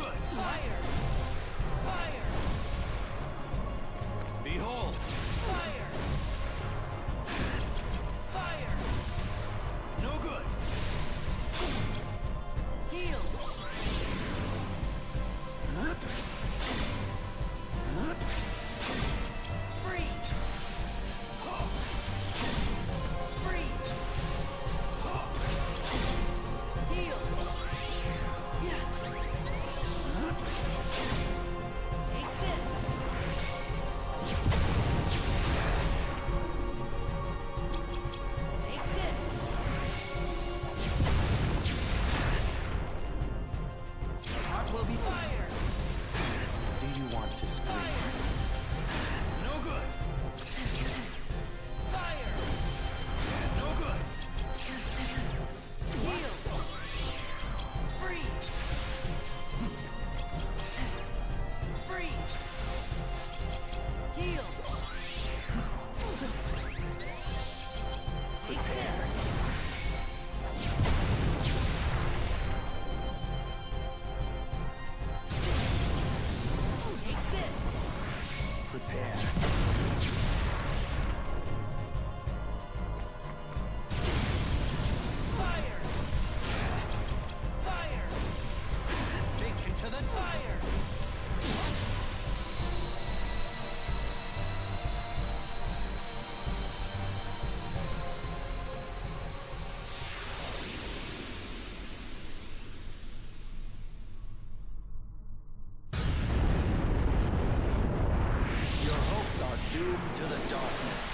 Good fire. practice doomed to the darkness.